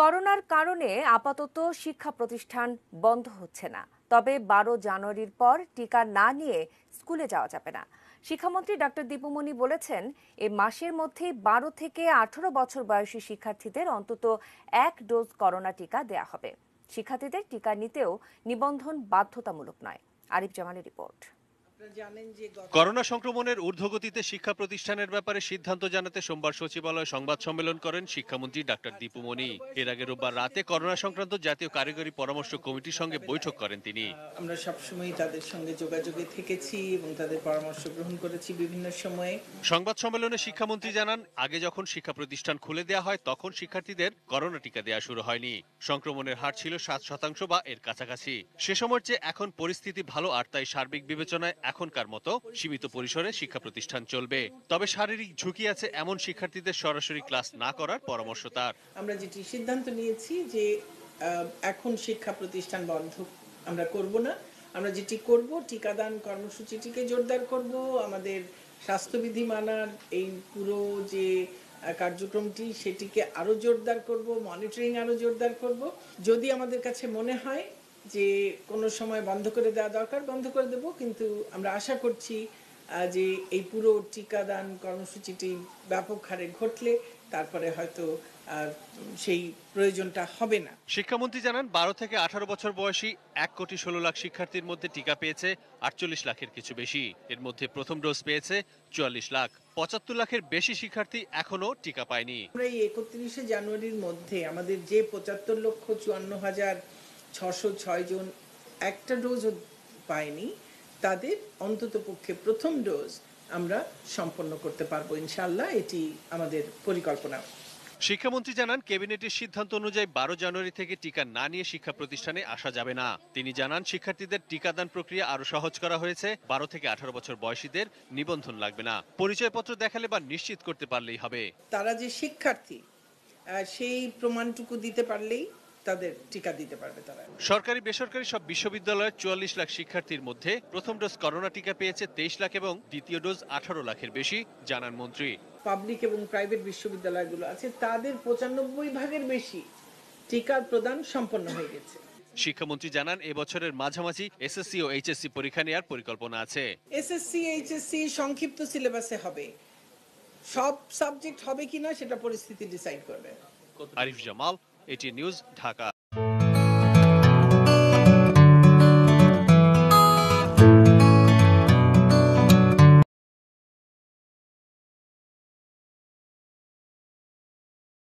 করোনার কারণে আপাতত শিক্ষা প্রতিষ্ঠান বন্ধ হচ্ছে না। তবে বারো জানুয়ারির পর টিকা না নিয়ে স্কুলে যাওয়া যাবে না। শিক্ষামন্ত্রী ডক্টর দীপুমণি বলেছেন, এ মাসের মধ্যেই বারো থেকে আঠারো বছর বয়সী শিক্ষার্থীদের অন্তত এক ডোজ করোনা টিকা দেয়া হবে। শিক্ষার্থীদের টিকা নিতেও নিবন্ধন বাধ্যতামূলক নয়। আরিফ জামানের রিপোর্ট। করোনা সংক্রমণের ঊর্ধ্বগতিতে শিক্ষা প্রতিষ্ঠানের ব্যাপারে সিদ্ধান্ত জানাতে সোমবার সচিবালয় সংবাদ সম্মেলন করেন শিক্ষামন্ত্রী ডাক্তার দীপুমণি এর আগে রোববার রাতে করোনা সংক্রান্ত জাতীয় কারিগরি পরামর্শ কমিটির সঙ্গে বৈঠক করেন তিনি। আমরা সবসময় তাদের সঙ্গে যোগাযোগে থেকেছি এবং তাদের পরামর্শ গ্রহণ করেছি বিভিন্ন সময়ে। সংবাদ সম্মেলনে শিক্ষামন্ত্রী জানান আগে যখন শিক্ষা প্রতিষ্ঠান খুলে দেওয়া হয় তখন শিক্ষার্থীদের করোনা টিকা দেওয়া শুরু হয়নি। সংক্রমণের হার ছিল সাত শতাংশ বা এর কাছাকাছি। সে সময়ের চেয়ে এখন পরিস্থিতি ভালো আর তাই সার্বিক বিবেচনায় এখনকার মতো সীমিত পরিসরে শিক্ষা প্রতিষ্ঠান চলবে। তবে শারীরিক ঝুঁকি আছে এমন শিক্ষার্থীদের সরাসরি ক্লাস না করার পরামর্শ তার। আমরা যেটি সিদ্ধান্ত নিয়েছি যে এখন শিক্ষা প্রতিষ্ঠান বন্ধ আমরা করব না। আমরা যেটি করব, টিকাদান কর্মসূচিটিকে জোরদার করব। আমাদের স্বাস্থ্যবিধি মানার এই পুরো যে কার্যক্রমটি, সেটিকে আরও জোরদার করব, মনিটরিং আরও জোরদার করব। যদি আমাদের কাছে মনে হয় যে কোনো সময় বন্ধ করে দেওয়া দরকার বন্ধ করে দেব। কিন্তু আমরা আশা করছি যে এই পুরো টিকাদান কর্মসূচিটি ব্যাপক হারে ঘটলে তারপরে হয়তো সেই প্রয়োজনটা হবে না। শিক্ষামন্ত্রী জানান বারো থেকে আঠারো বছর বয়সী এক কোটি ষোলো লাখ শিক্ষার্থীর মধ্যে টিকা পেয়েছে আটচল্লিশ লাখের কিছু বেশি। এর মধ্যে প্রথম ডোজ পেয়েছে চুয়াল্লিশ লাখ। পঁচাত্তর লাখের বেশি শিক্ষার্থী এখনও টিকা পায়নি। আমরা এই একত্রিশে জানুয়ারির মধ্যে আমাদের যে পঁচাত্তর লক্ষ চুয়ান্ন হাজার ছশো জন একটা ডোজও পায়নি। তাদের অন্তত পক্ষে প্রথম ডোজ আমরা সম্পন্ন করতে পারব ইনশাল্লাহ এটি আমাদের পরিকল্পনা। শিক্ষামন্ত্রী জানান ক্যাবিনেটের সিদ্ধান্ত অনুযায়ী বারো জানুয়ারি থেকে টিকা না নিয়ে শিক্ষা প্রতিষ্ঠানে আসা যাবে না। তিনি জানান শিক্ষার্থীদের টিকাদান প্রক্রিয়া আরও সহজ করা হয়েছে বারো থেকে আঠারো বছর বয়সীদের নিবন্ধন লাগবে না। পরিচয়পত্র দেখালে বা নিশ্চিত করতে পারলেই হবে। তারা যে শিক্ষার্থী সেই প্রমাণটুকু দিতে পারলেই তাদের টিকা দিতে পারবে তারা। সরকারি বেসরকারি সব বিশ্ববিদ্যালয়ের চুয়াল্লিশ লাখ শিক্ষার্থীর মধ্যে প্রথম ডোজ করোনা টিকা পেয়েছে তেইশ লাখ এবং দ্বিতীয় ডোজ আঠারো লাখের বেশি জানান মন্ত্রী। পাবলিক এবং প্রাইভেট বিশ্ববিদ্যালয়গুলো আছে তাদের পঁচানব্বই ভাগের বেশি টিকার প্রদান সম্পন্ন হয়ে গেছে। শিক্ষামন্ত্রী জানান এবছরের মাঝামাঝি এসএসসি ও এইচএসসি পরীক্ষা নেওয়ার পরিকল্পনা আছে। এসএসসি এইচএসসি সংক্ষিপ্ত সিলেবাসে হবে। সব সাবজেক্ট হবে কিনা সেটা পরিস্থিতি ডিসাইড করবে। আরিফ জামাল এটি নিউজ ঢাকা।